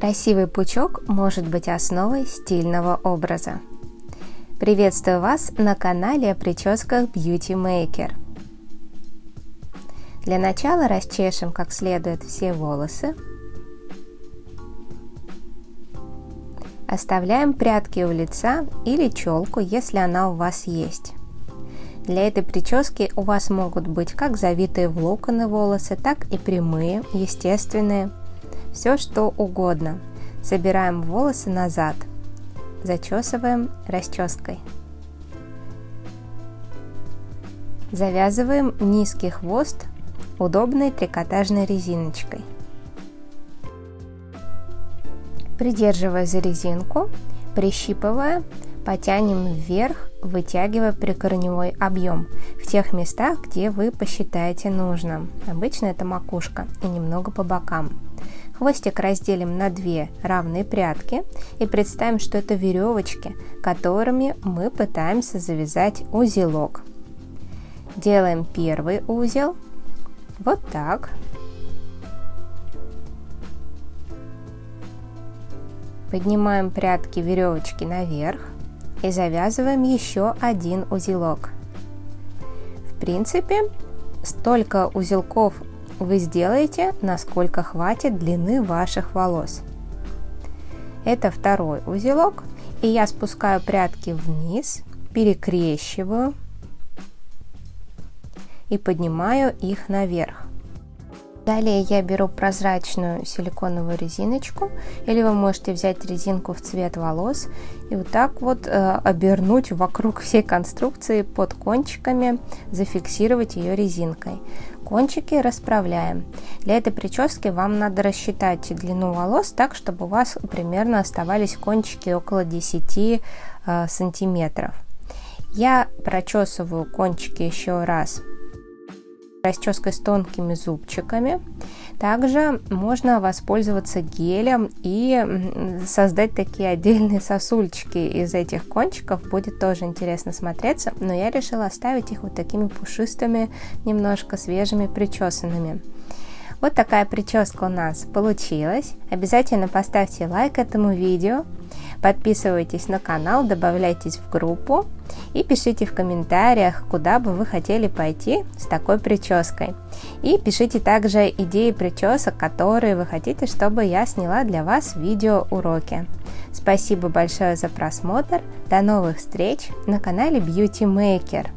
Красивый пучок может быть основой стильного образа. Приветствую вас на канале о прическах Beauty Maker. Для начала расчешем как следует все волосы. Оставляем прядки у лица или челку, если она у вас есть. Для этой прически у вас могут быть как завитые в локоны волосы, так и прямые, естественные, все что угодно. Собираем волосы назад, зачесываем расческой. Завязываем низкий хвост удобной трикотажной резиночкой. Придерживая за резинку, прищипывая, потянем вверх, вытягивая прикорневой объем в тех местах, где вы посчитаете нужным. Обычно это макушка и немного по бокам. Хвостик разделим на две равные прядки и представим, что это веревочки, которыми мы пытаемся завязать узелок. Делаем первый узел. Вот так. Поднимаем прядки веревочки наверх и завязываем еще один узелок. В принципе, столько узелков вы сделаете, насколько хватит длины ваших волос. Это второй узелок, и я спускаю прядки вниз, перекрещиваю и поднимаю их наверх. Далее я беру прозрачную силиконовую резиночку, или вы можете взять резинку в цвет волос и вот так вот э, обернуть вокруг всей конструкции под кончиками, зафиксировать ее резинкой. Кончики расправляем. Для этой прически вам надо рассчитать длину волос так, чтобы у вас примерно оставались кончики около 10 э, сантиметров. Я прочесываю кончики еще раз расческой с тонкими зубчиками. Также можно воспользоваться гелем и создать такие отдельные сосульчики из этих кончиков. Будет тоже интересно смотреться, но я решила оставить их вот такими пушистыми, немножко свежими, причесанными. Вот такая прическа у нас получилась. Обязательно поставьте лайк этому видео, подписывайтесь на канал, добавляйтесь в группу и пишите в комментариях, куда бы вы хотели пойти с такой прической. И пишите также идеи причесок, которые вы хотите, чтобы я сняла для вас видео уроки. Спасибо большое за просмотр. До новых встреч на канале Beauty Maker.